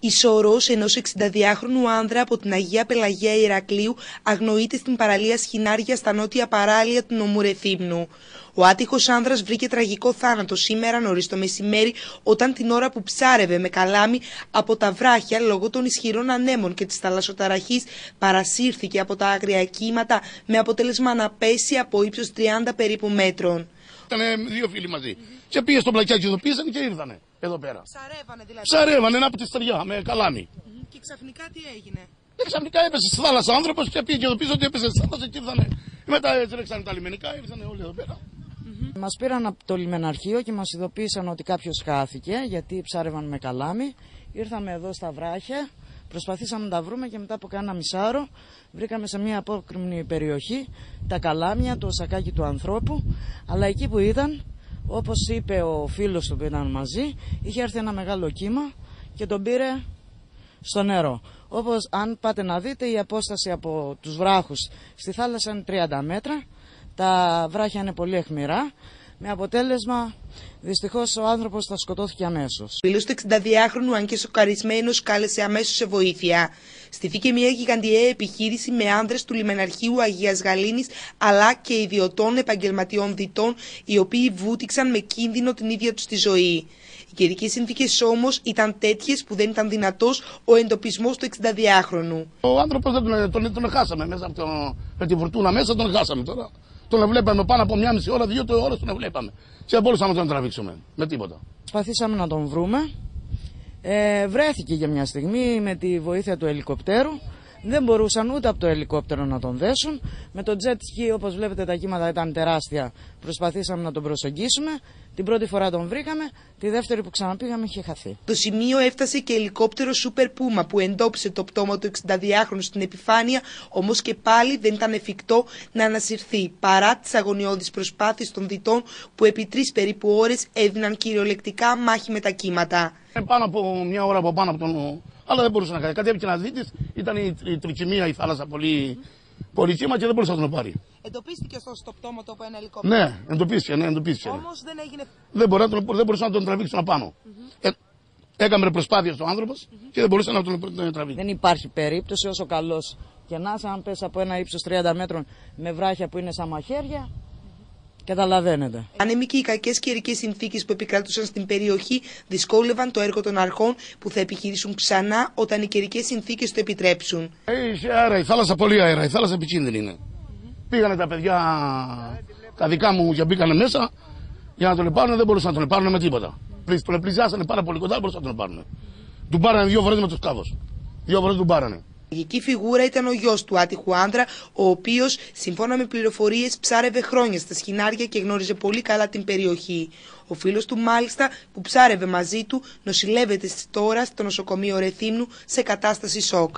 Η σωρό ενό 62χρονου άνδρα από την Αγία Πελαγία Ηρακλείου αγνοείται στην παραλία Σχοινάρια στα νότια παράλια του νομού Ρεθύμνου. Ο άτυχος άνδρας βρήκε τραγικό θάνατο σήμερα νωρίς το μεσημέρι, όταν την ώρα που ψάρευε με καλάμι από τα βράχια λόγω των ισχυρών ανέμων και της θαλασσοταραχής παρασύρθηκε από τα άγρια κύματα με αποτέλεσμα να πέσει από ύψος 30 περίπου μέτρων. Ήταν δύο φίλοι μαζί. Και πήγε στο πλακιάκι εδώ πίσω και ήρθανε εδώ πέρα. Ψαρεύανε δηλαδή. Ψαρεύανε ένα από τη στεριά με καλάμι. Και ξαφνικά τι έγινε; Και ξαφνικά έπεσε στη θάλασσα άνθρωπος και πήγε εδώ πίσω και έπεσε στη θάλασσα και ήρθανε. Μετά έτσι ρέξανε τα λιμενικά, ήρθανε όλοι εδώ πέρα. Μας πήραν από το λιμεναρχείο και μας ειδοποίησαν ότι κάποιος χάθηκε γιατί ψάρευαν με καλάμι. Ήρθαμε εδώ στα βράχια, προσπαθήσαμε να τα βρούμε και μετά από κάνα μισάρο βρήκαμε σε μια απόκριμνη περιοχή τα καλάμια, το σακάκι του ανθρώπου, αλλά εκεί που ήταν, όπως είπε ο φίλος του που ήταν μαζί, είχε έρθει ένα μεγάλο κύμα και τον πήρε στο νερό. Όπως αν πάτε να δείτε η απόσταση από τους βράχους στη θάλασσα είναι 30 μέτρα, τα βράχια είναι πολύ αιχμηρά, με αποτέλεσμα δυστυχώς ο άνθρωπος θα σκοτώθηκε αμέσως. Φίλο του 62χρονου, αν και σοκαρισμένος, κάλεσε αμέσως σε βοήθεια. Στηθήκε μια γιγαντιαία επιχείρηση με άνδρες του λιμεναρχείου Αγίας Γαλήνης αλλά και ιδιωτών επαγγελματιών διτών, οι οποίοι βούτυξαν με κίνδυνο την ίδια τους τη ζωή. Οι καιρικέ συνθήκες όμως ήταν τέτοιες που δεν ήταν δυνατός ο εντοπισμός του 62χρονου. Ο άνθρωπος δεν τον, τον, τον, χάσαμε μέσα από το, με τη φουρτούνα μέσα, τον χάσαμε τώρα. Τον βλέπαμε πάνω από μια μισή ώρα, δύο ώρες τον βλέπαμε. Και δεν μπορούσαμε να τον τραβήξουμε με τίποτα. Προσπαθήσαμε να τον βρούμε. Ε, βρέθηκε για μια στιγμή με τη βοήθεια του ελικοπτέρου. Δεν μπορούσαν ούτε από το ελικόπτερο να τον δέσουν. Με το jet ski, όπως βλέπετε, τα κύματα ήταν τεράστια. Προσπαθήσαμε να τον προσεγγίσουμε. Την πρώτη φορά τον βρήκαμε. Τη δεύτερη που ξαναπήγαμε είχε χαθεί. Το σημείο έφτασε και ελικόπτερο Super Puma που εντόπισε το πτώμα του 62χρονου στην επιφάνεια. Όμως και πάλι δεν ήταν εφικτό να ανασυρθεί παρά τις αγωνιώδεις προσπάθειες των διτών που επί τρεις περίπου ώρες έδιναν κυριολεκτικά μάχη με τα κύματα. Ε, πάνω από μια ώρα από πάνω από τον αλλά δεν μπορούσε να κάνει. Κάτι να δείτε, ήταν η, η τρικυμία, η θάλασσα πολύ, πολύ κύμα και δεν μπορούσε να τον πάρει. Εντοπίστηκε ωστόσο το πτώμα το από ένα ελικόπτερο. Ναι, εντοπίστηκε, ναι, εντοπίστηκε. Όμως δεν έγινε. Δεν, μπορούσε, δεν μπορούσε να τον τραβήξουν απάνω. Mm -hmm. ε, έκαμε προσπάθεια στον άνθρωπος mm -hmm. και δεν μπορούσε να τον, τον τραβήξει. Δεν υπάρχει περίπτωση όσο καλός και να αν πέσει από ένα ύψος 30 μέτρων με βράχια που είναι σαν μαχαίρια, Καταλαβαίνετε. Άνεμοι και οι κακές καιρικές συνθήκες που επικρατούσαν στην περιοχή δυσκόλευαν το έργο των αρχών που θα επιχειρήσουν ξανά όταν οι καιρικές συνθήκες το επιτρέψουν. Έχει αέρα, η θάλασσα πολύ αέρα, η θάλασσα επικίνδυνη είναι. Πήγανε τα παιδιά, τα δικά μου και μπήκανε μέσα για να τον πάρουν, δεν μπορούσαν να τον πάρουν με τίποτα. Τον πλησιάσανε πάρα πολύ κοντά, μπορούσαν να τον πάρουν. Του πάρανε δύο φορές με το σκάφο. Δύο φορές του πάρανε. Η τραγική φιγούρα ήταν ο γιος του άτυχου άντρα, ο οποίος, σύμφωνα με πληροφορίες, ψάρευε χρόνια στα σχοινάρια και γνώριζε πολύ καλά την περιοχή. Ο φίλος του, μάλιστα, που ψάρευε μαζί του, νοσηλεύεται τώρα στο νοσοκομείο Ρεθύμνου σε κατάσταση σοκ.